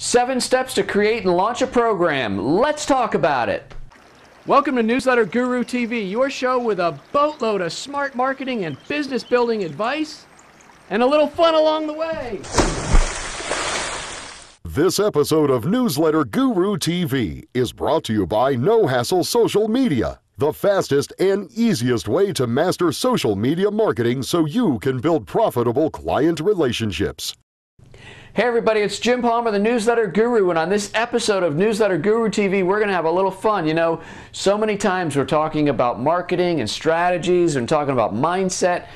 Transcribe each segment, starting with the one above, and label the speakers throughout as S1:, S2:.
S1: Seven steps to create and launch a program. Let's talk about it.
S2: Welcome to Newsletter Guru TV, your show with a boatload of smart marketing and business building advice and a little fun along the way.
S3: This episode of Newsletter Guru TV is brought to you by No Hassle Social Media, the fastest and easiest way to master social media marketing so you can build profitable client relationships.
S1: Hey everybody, it's Jim Palmer, the Newsletter Guru, and on this episode of Newsletter Guru TV, we're going to have a little fun. You know, so many times we're talking about marketing and strategies and talking about mindset.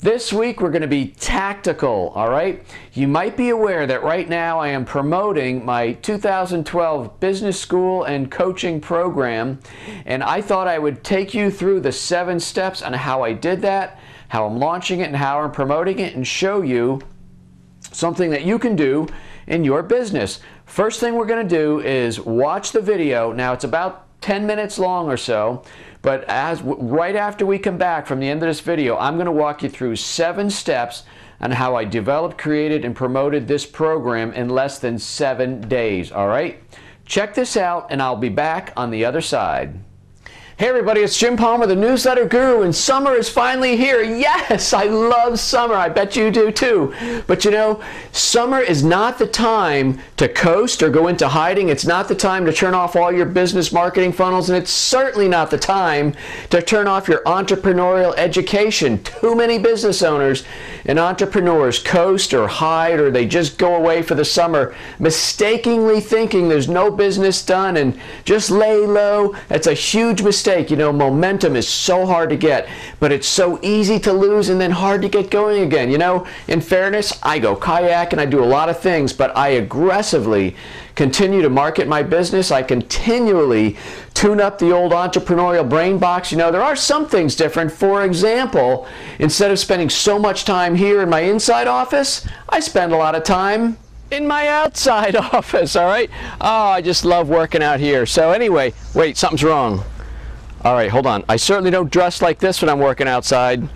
S1: This week we're going to be tactical, all right? You might be aware that right now I am promoting my 2012 business school and coaching program, and I thought I would take you through the seven steps on how I did that, how I'm launching it, and how I'm promoting it, and show you something that you can do in your business. First thing we're going to do is watch the video. Now it's about 10 minutes long or so, but as right after we come back from the end of this video, I'm going to walk you through seven steps on how I developed, created, and promoted this program in less than seven days. All right? Check this out, and I'll be back on the other side. Hey everybody, it's Jim Palmer, the newsletter guru, and summer is finally here. Yes, I love summer. I bet you do too. But you know, summer is not the time to coast or go into hiding. It's not the time to turn off all your business marketing funnels, and it's certainly not the time to turn off your entrepreneurial education. Too many business owners and entrepreneurs coast or hide or they just go away for the summer, mistakenly thinking there's no business done and just lay low. That's a huge mistake mistake. You know, momentum is so hard to get, but it's so easy to lose and then hard to get going again. You know, in fairness, I go kayak and I do a lot of things, but I aggressively continue to market my business. I continually tune up the old entrepreneurial brain box. You know, there are some things different. For example, instead of spending so much time here in my inside office, I spend a lot of time in my outside office, all right? Oh, I just love working out here. So anyway, wait, something's wrong. All right, hold on. I certainly don't dress like this when I'm working outside.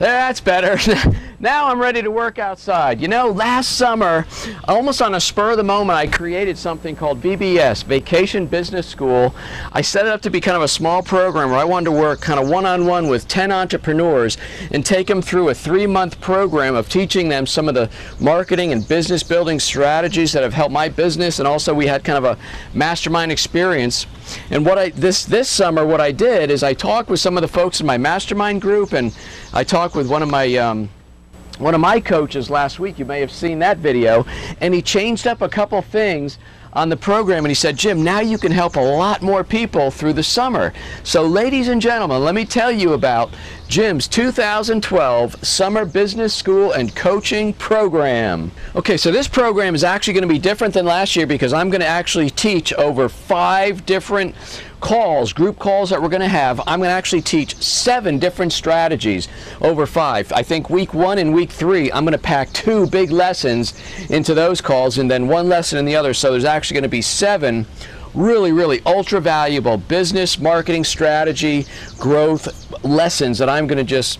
S1: That's better. now I'm ready to work outside. You know, last summer, almost on a spur of the moment, I created something called VBS, Vacation Business School. I set it up to be kind of a small program where I wanted to work kind of one-on-one -on -one with 10 entrepreneurs and take them through a three-month program of teaching them some of the marketing and business building strategies that have helped my business and also we had kind of a mastermind experience. And what I this this summer what I did is I talked with some of the folks in my mastermind group and I talked with one of my um, one of my coaches last week. You may have seen that video, and he changed up a couple things on the program and he said, Jim, now you can help a lot more people through the summer. So, ladies and gentlemen, let me tell you about Jim's 2012 Summer Business School and Coaching Program. Okay, so this program is actually going to be different than last year because I'm going to actually teach over five different calls, group calls that we're going to have, I'm going to actually teach seven different strategies over five. I think week one and week three, I'm going to pack two big lessons into those calls and then one lesson in the other. So there's actually going to be seven really, really ultra valuable business, marketing, strategy, growth lessons that I'm going to just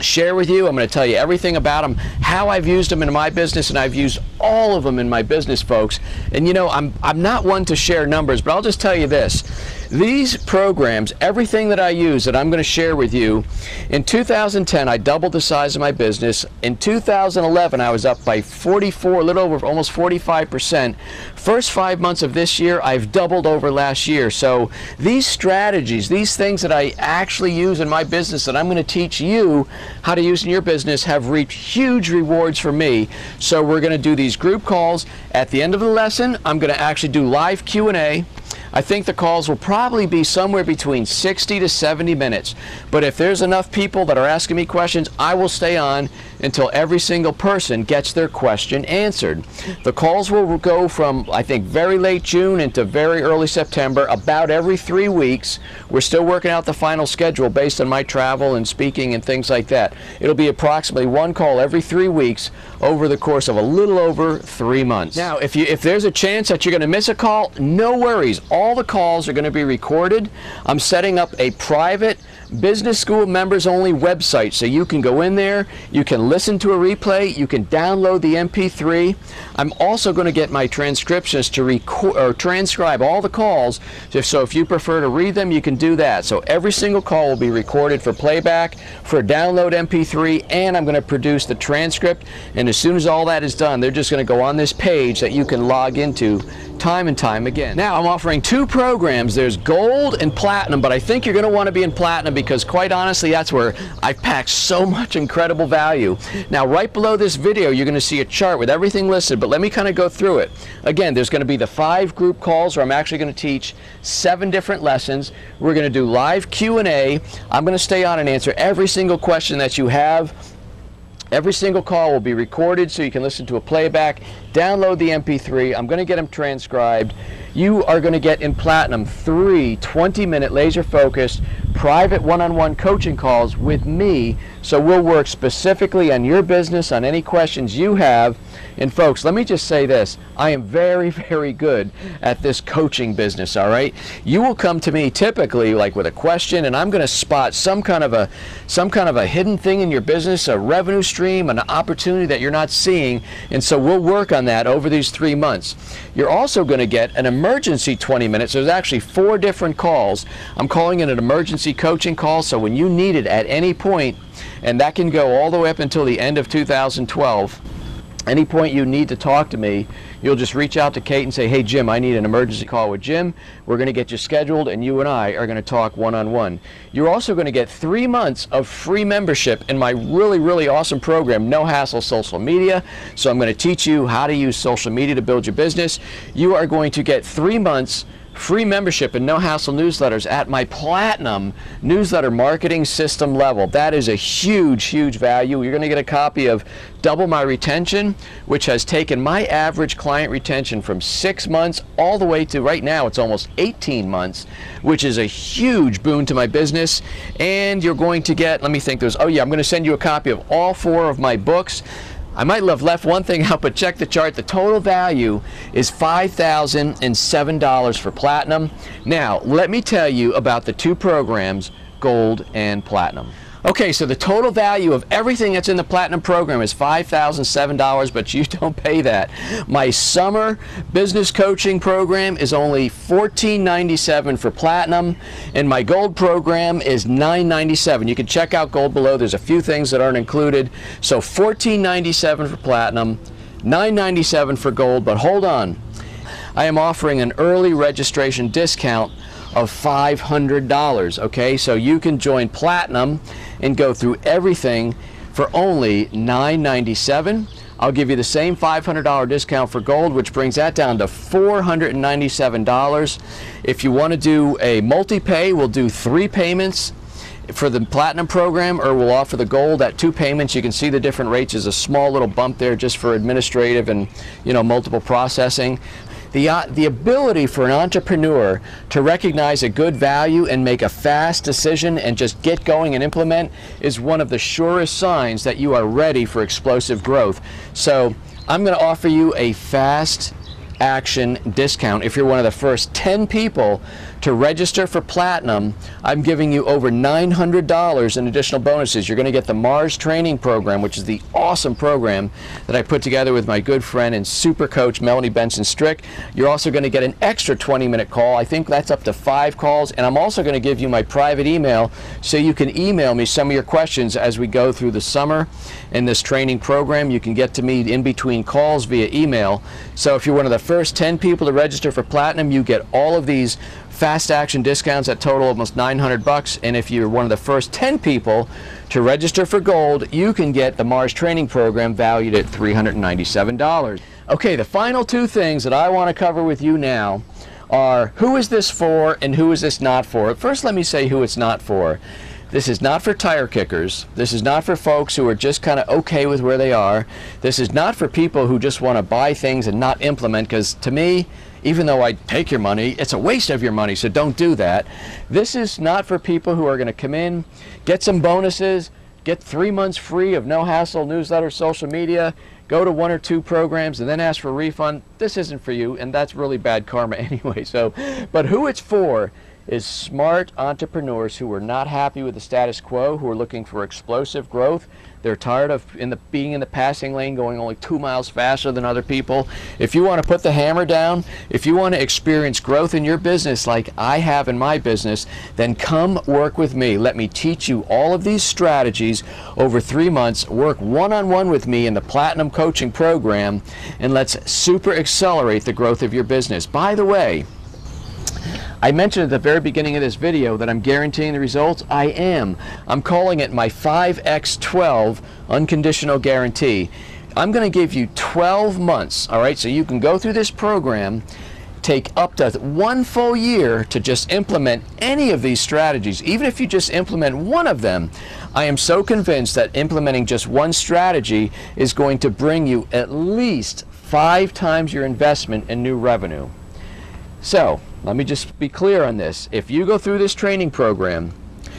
S1: share with you. I'm going to tell you everything about them, how I've used them in my business, and I've used all of them in my business, folks. And you know, I'm, I'm not one to share numbers, but I'll just tell you this. These programs, everything that I use that I'm going to share with you, in 2010 I doubled the size of my business. In 2011 I was up by 44, a little over almost 45%. First five months of this year I've doubled over last year. So these strategies, these things that I actually use in my business that I'm going to teach you how to use in your business have reaped huge rewards for me. So we're going to do these group calls. At the end of the lesson, I'm going to actually do live Q&A. I think the calls will probably be somewhere between 60 to 70 minutes. But if there's enough people that are asking me questions, I will stay on until every single person gets their question answered. The calls will go from, I think, very late June into very early September, about every three weeks. We're still working out the final schedule based on my travel and speaking and things like that. It'll be approximately one call every three weeks over the course of a little over three months. Now, if, you, if there's a chance that you're going to miss a call, no worries. All the calls are going to be recorded. I'm setting up a private business school members only website. So you can go in there, you can listen to a replay, you can download the MP3. I'm also going to get my transcriptions to record or transcribe all the calls. So if you prefer to read them, you can do that. So every single call will be recorded for playback, for download MP3, and I'm going to produce the transcript. And as soon as all that is done, they're just going to go on this page that you can log into time and time again. Now I'm offering two programs. There's gold and platinum, but I think you're going to want to be in platinum because quite honestly, that's where I packed so much incredible value. Now right below this video, you're going to see a chart with everything listed, but let me kind of go through it. Again, there's going to be the five group calls where I'm actually going to teach seven different lessons. We're going to do live Q&A. I'm going to stay on and answer every single question that you have Every single call will be recorded so you can listen to a playback, download the MP3. I'm going to get them transcribed. You are going to get in Platinum three 20 minute laser focused private one on one coaching calls with me. So we'll work specifically on your business, on any questions you have. And folks, let me just say this I am very, very good at this coaching business, all right? You will come to me typically like with a question, and I'm going to spot some kind of a some kind of a hidden thing in your business, a revenue stream, an opportunity that you're not seeing. And so we'll work on that over these three months. You're also going to get an emergency 20 minutes. There's actually four different calls. I'm calling it an emergency coaching call. So when you need it at any point, and that can go all the way up until the end of 2012 any point you need to talk to me, you'll just reach out to Kate and say, hey, Jim, I need an emergency call with Jim. We're going to get you scheduled, and you and I are going to talk one on one. You're also going to get three months of free membership in my really, really awesome program, No Hassle Social Media. So I'm going to teach you how to use social media to build your business. You are going to get three months free membership and no hassle newsletters at my platinum newsletter marketing system level. That is a huge, huge value. You're going to get a copy of Double My Retention, which has taken my average client retention from six months all the way to right now, it's almost 18 months, which is a huge boon to my business. And you're going to get, let me think, there's, oh yeah, I'm going to send you a copy of all four of my books. I might have left one thing out, but check the chart. The total value is $5,007 for platinum. Now, let me tell you about the two programs, gold and platinum. Okay, so the total value of everything that's in the Platinum program is $5,007, but you don't pay that. My summer business coaching program is only $14.97 for Platinum, and my Gold program is $9.97. You can check out Gold below. There's a few things that aren't included. So $14.97 for Platinum, $9.97 for Gold, but hold on. I am offering an early registration discount of $500. Okay, so you can join Platinum and go through everything for only 997. I'll give you the same $500 discount for gold, which brings that down to $497. If you want to do a multi-pay, we'll do three payments for the platinum program or we'll offer the gold at two payments you can see the different rates is a small little bump there just for administrative and you know multiple processing the, uh, the ability for an entrepreneur to recognize a good value and make a fast decision and just get going and implement is one of the surest signs that you are ready for explosive growth. So I'm going to offer you a fast action discount if you're one of the first 10 people to register for Platinum, I'm giving you over $900 in additional bonuses. You're going to get the Mars Training Program, which is the awesome program that I put together with my good friend and super coach, Melanie Benson Strick. You're also going to get an extra 20 minute call. I think that's up to five calls. And I'm also going to give you my private email so you can email me some of your questions as we go through the summer in this training program. You can get to me in between calls via email. So if you're one of the first 10 people to register for Platinum, you get all of these fast action discounts that total almost 900 bucks and if you're one of the first 10 people to register for gold you can get the Mars training program valued at $397 okay the final two things that I want to cover with you now are who is this for and who is this not for first let me say who it's not for this is not for tire kickers. This is not for folks who are just kind of okay with where they are. This is not for people who just want to buy things and not implement because to me, even though I take your money, it's a waste of your money, so don't do that. This is not for people who are going to come in, get some bonuses, get three months free of no hassle newsletter, social media, go to one or two programs and then ask for a refund. This isn't for you, and that's really bad karma anyway. So, but who it's for is smart entrepreneurs who are not happy with the status quo, who are looking for explosive growth. They're tired of in the, being in the passing lane, going only two miles faster than other people. If you want to put the hammer down, if you want to experience growth in your business like I have in my business, then come work with me. Let me teach you all of these strategies over three months. Work one on one with me in the Platinum Coaching Program, and let's super accelerate the growth of your business. By the way, I mentioned at the very beginning of this video that I'm guaranteeing the results. I am. I'm calling it my 5x12 unconditional guarantee. I'm going to give you 12 months, all right? So you can go through this program, take up to one full year to just implement any of these strategies. Even if you just implement one of them, I am so convinced that implementing just one strategy is going to bring you at least five times your investment in new revenue. So, let me just be clear on this. If you go through this training program,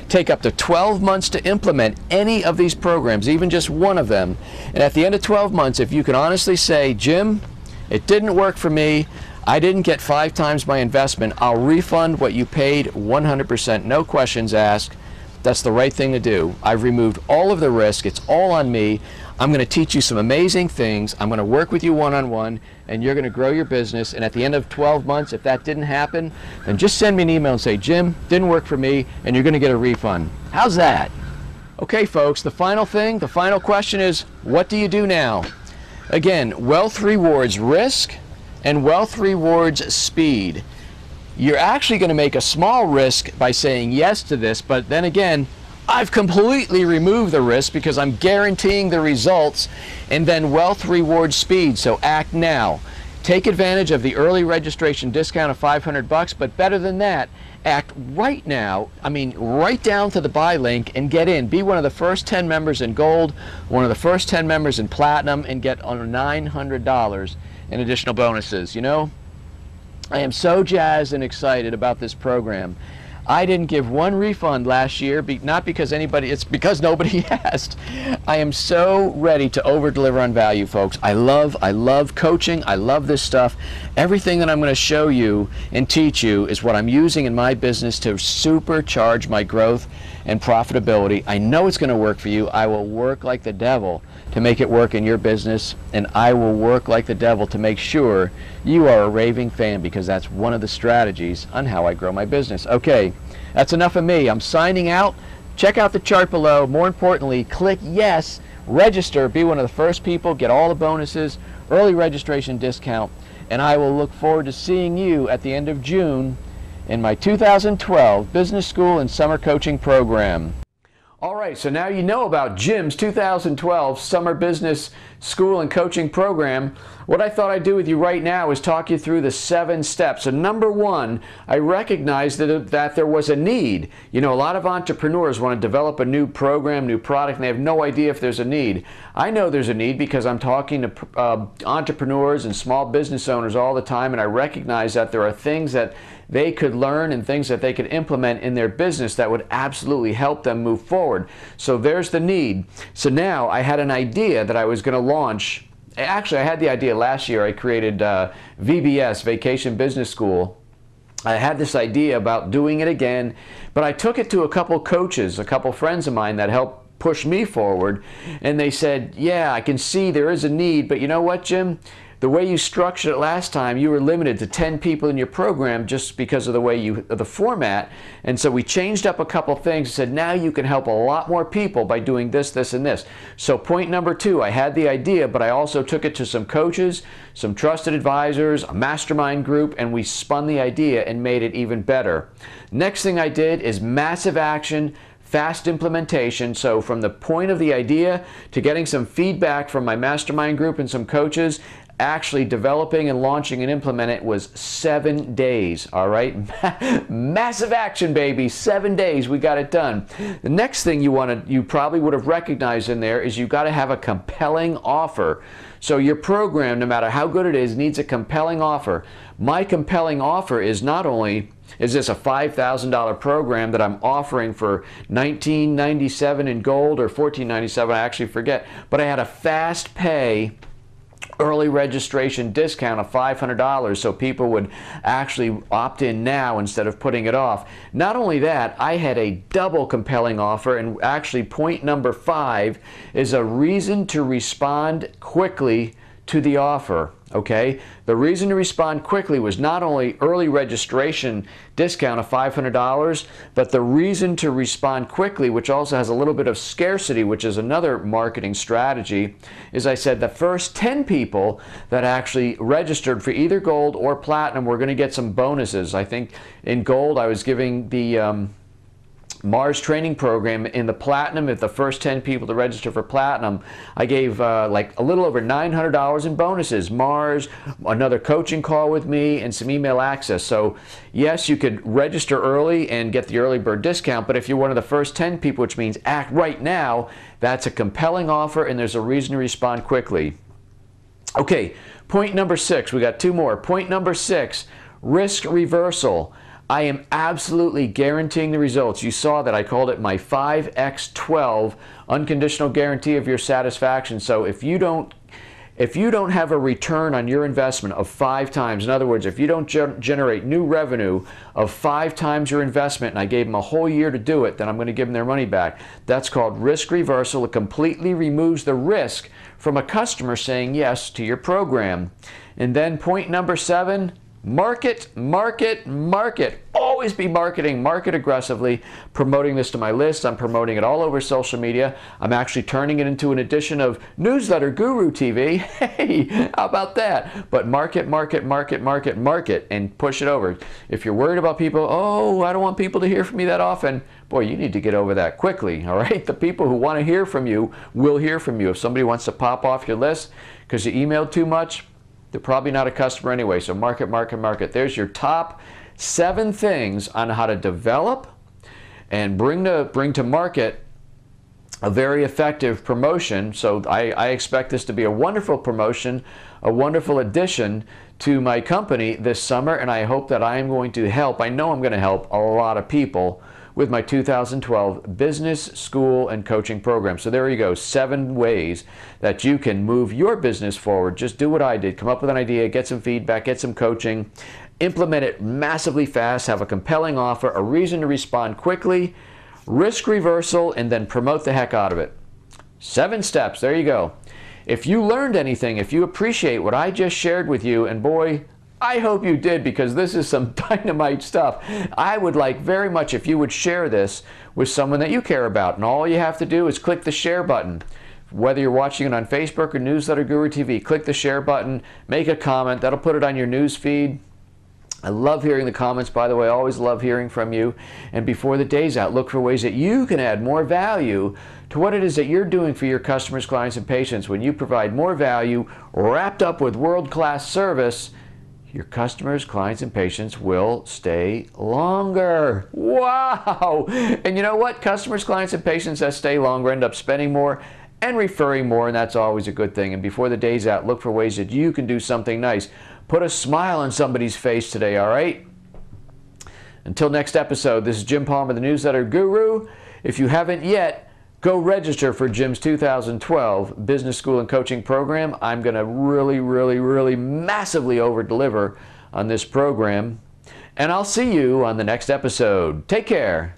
S1: take up to 12 months to implement any of these programs, even just one of them, and at the end of 12 months, if you can honestly say, Jim, it didn't work for me, I didn't get five times my investment, I'll refund what you paid 100%, no questions asked. That's the right thing to do. I've removed all of the risk, it's all on me. I'm going to teach you some amazing things. I'm going to work with you one on one, and you're going to grow your business. And at the end of 12 months, if that didn't happen, then just send me an email and say, Jim, didn't work for me, and you're going to get a refund. How's that? Okay, folks, the final thing, the final question is what do you do now? Again, wealth rewards risk, and wealth rewards speed. You're actually going to make a small risk by saying yes to this, but then again, I've completely removed the risk because I'm guaranteeing the results and then wealth reward speed. So act now. Take advantage of the early registration discount of 500 bucks, but better than that, act right now. I mean, right down to the buy link and get in. Be one of the first 10 members in gold, one of the first 10 members in platinum, and get on $900 in additional bonuses. You know, I am so jazzed and excited about this program. I didn't give one refund last year, be, not because anybody, it's because nobody asked. I am so ready to over deliver on value, folks. I love, I love coaching. I love this stuff. Everything that I'm going to show you and teach you is what I'm using in my business to supercharge my growth and profitability. I know it's going to work for you. I will work like the devil to make it work in your business, and I will work like the devil to make sure you are a raving fan because that's one of the strategies on how I grow my business. Okay, that's enough of me. I'm signing out. Check out the chart below. More importantly, click yes, register, be one of the first people, get all the bonuses, early registration discount, and I will look forward to seeing you at the end of June in my 2012 Business School and Summer Coaching Program. All right, so now you know about Jim's 2012 Summer Business School and Coaching Program. What I thought I'd do with you right now is talk you through the seven steps. So number one, I recognized that, that there was a need. You know, a lot of entrepreneurs want to develop a new program, new product, and they have no idea if there's a need. I know there's a need because I'm talking to uh, entrepreneurs and small business owners all the time, and I recognize that there are things that they could learn and things that they could implement in their business that would absolutely help them move forward. So there's the need. So now I had an idea that I was going to launch. Actually, I had the idea last year. I created uh, VBS, Vacation Business School. I had this idea about doing it again, but I took it to a couple coaches, a couple friends of mine that helped push me forward, and they said, Yeah, I can see there is a need, but you know what, Jim? The way you structured it last time, you were limited to 10 people in your program just because of the way you, the format. And so we changed up a couple things and said, now you can help a lot more people by doing this, this, and this. So point number two, I had the idea, but I also took it to some coaches, some trusted advisors, a mastermind group, and we spun the idea and made it even better. Next thing I did is massive action, fast implementation. So from the point of the idea to getting some feedback from my mastermind group and some coaches actually developing and launching and implement it was seven days all right massive action baby seven days we got it done the next thing you want to you probably would have recognized in there is you got to have a compelling offer so your program no matter how good it is needs a compelling offer my compelling offer is not only is this a $5,000 program that I'm offering for $19.97 in gold or $14.97? I actually forget. But I had a fast pay early registration discount of $500 so people would actually opt in now instead of putting it off. Not only that, I had a double compelling offer, and actually, point number five is a reason to respond quickly to the offer. Okay, the reason to respond quickly was not only early registration discount of $500, but the reason to respond quickly, which also has a little bit of scarcity, which is another marketing strategy, is I said the first 10 people that actually registered for either gold or platinum were going to get some bonuses. I think in gold, I was giving the um, Mars training program in the platinum. If the first 10 people to register for platinum, I gave uh, like a little over $900 in bonuses. Mars, another coaching call with me, and some email access. So, yes, you could register early and get the early bird discount, but if you're one of the first 10 people, which means act right now, that's a compelling offer and there's a reason to respond quickly. Okay, point number six. We got two more. Point number six risk reversal. I am absolutely guaranteeing the results. You saw that I called it my 5x12 unconditional guarantee of your satisfaction. So if you don't if you don't have a return on your investment of five times, in other words, if you don't ge- generate new revenue of five times your investment, and I gave them a whole year to do it, then I'm going to give them their money back. That's called risk reversal. It completely removes the risk from a customer saying yes to your program. And then point number seven, Market, market, market. Always be marketing, market aggressively, promoting this to my list. I'm promoting it all over social media. I'm actually turning it into an edition of Newsletter Guru TV. Hey, how about that? But market, market, market, market, market, and push it over. If you're worried about people, oh, I don't want people to hear from me that often, boy, you need to get over that quickly, all right? The people who want to hear from you will hear from you. If somebody wants to pop off your list because you emailed too much, they're probably not a customer anyway. So market, market, market. There's your top seven things on how to develop and bring to bring to market a very effective promotion. So I, I, expect this to be a wonderful promotion, a wonderful addition to my company this summer, and I hope that I am going to help. I know I'm going to help a lot of people with my 2012 business, school, and coaching program. So there you go, seven ways that you can move your business forward. Just do what I did. Come up with an idea, get some feedback, get some coaching, implement it massively fast, have a compelling offer, a reason to respond quickly, risk reversal, and then promote the heck out of it. Seven steps. There you go. If you learned anything, if you appreciate what I just shared with you, and boy, I hope you did because this is some dynamite stuff. I would like very much if you would share this with someone that you care about. And all you have to do is click the share button. Whether you're watching it on Facebook or Newsletter Guru TV, click the share button, make a comment. That'll put it on your news feed. I love hearing the comments, by the way. I always love hearing from you. And before the day's out, look for ways that you can add more value to what it is that you're doing for your customers, clients, and patients. When you provide more value wrapped up with world class service, your customers, clients, and patients will stay longer. Wow! And you know what? Customers, clients, and patients that stay longer end up spending more and referring more, and that's always a good thing. And before the day's out, look for ways that you can do something nice. Put a smile on somebody's face today, all right? Until next episode, this is Jim Palmer, the Newsletter Guru. If you haven't yet, Go register for Jim's 2012 Business School and Coaching Program. I'm going to really, really, really massively over deliver on this program. And I'll see you on the next episode. Take care.